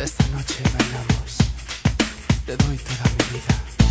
Esta noche bailamos, te doy toda mi vida.